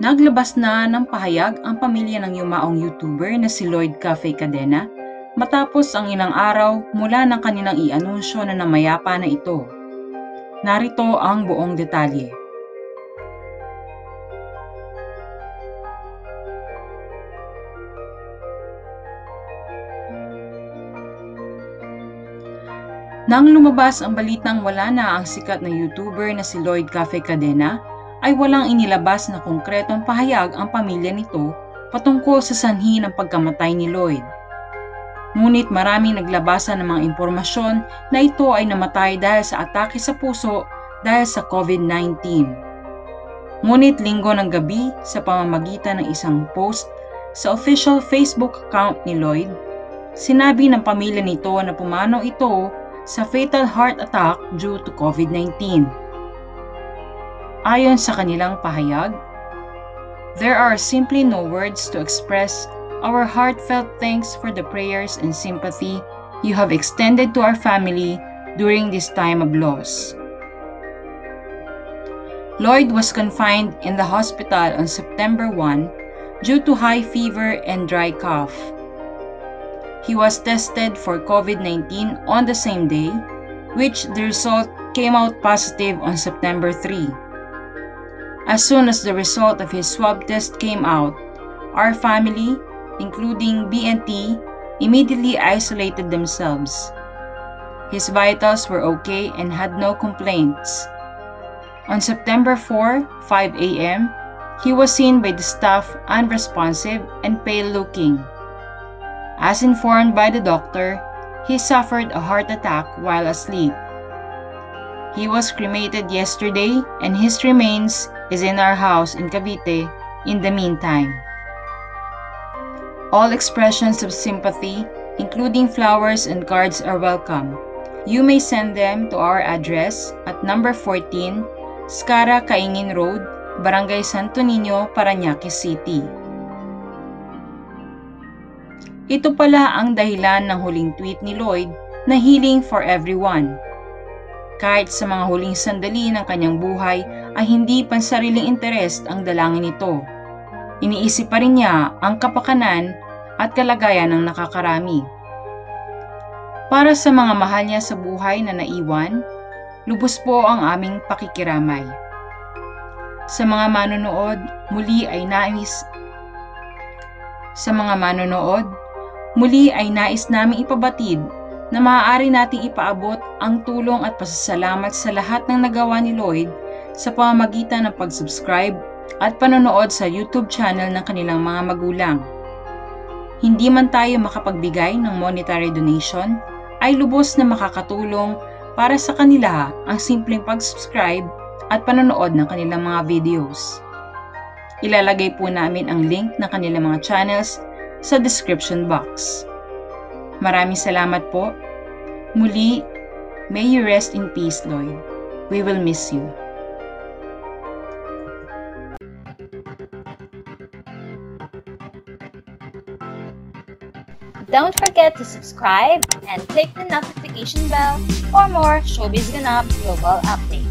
Naglabas na ng pahayag ang pamilya ng yumaong YouTuber na si Lloyd Cafe Cadena matapos ang ilang araw mula ng kanilang i-anunsyo na namayapa na ito. Narito ang buong detalye. Nang lumabas ang balitang wala na ang sikat na YouTuber na si Lloyd Cafe Cadena, ay walang inilabas na konkretong pahayag ang pamilya nito patungkol sa sanhi ng pagkamatay ni Lloyd. Ngunit maraming naglabasan ng mga impormasyon na ito ay namatay dahil sa atake sa puso dahil sa COVID-19. Ngunit linggo ng gabi sa pamamagitan ng isang post sa official Facebook account ni Lloyd, sinabi ng pamilya nito na pumanaw ito sa fatal heart attack due to COVID-19. Ayon sa kanilang pahayag, there are simply no words to express our heartfelt thanks for the prayers and sympathy you have extended to our family during this time of loss. Lloyd was confined in the hospital on September 1 due to high fever and dry cough. He was tested for COVID-19 on the same day, which the result came out positive on September 3. As soon as the result of his swab test came out, our family, including BNT, immediately isolated themselves. His vitals were okay and had no complaints. On September 4, 5 a.m., he was seen by the staff unresponsive and pale looking. As informed by the doctor, he suffered a heart attack while asleep. He was cremated yesterday and his remains is in our house in Cavite in the meantime. All expressions of sympathy, including flowers and cards, are welcome. You may send them to our address at number 14, Skara Kaingin Road, Barangay Santo Niño, Parañaque City. Ito pala ang dahilan ng huling tweet ni Lloyd na healing for everyone. Kahit sa mga huling sandali ng kanyang buhay ay hindi pansariling interest ang dalangin nito. Iniisip pa rin niya ang kapakanan at kalagayan ng nakakarami. Para sa mga mahal niya sa buhay na naiwan, lubos po ang aming pakikiramay. Sa mga manonood, muli ay nais sa mga manonood, Muli ay nais naming ipabatid na maaari nating ipaabot ang tulong at pasasalamat sa lahat ng nagawa ni Lloyd sa pamamagitan ng pag-subscribe at panonood sa YouTube channel ng kanilang mga magulang. Hindi man tayo makapagbigay ng monetary donation, ay lubos na makakatulong para sa kanila ang simpleng pag-subscribe at panonood ng kanilang mga videos. Ilalagay po namin ang link ng kanilang mga channels sa description box. Maraming salamat po. Muli, may you rest in peace, Lloyd. We will miss you. Don't forget to subscribe and click the notification bell for more Showbiz Ganap global updates.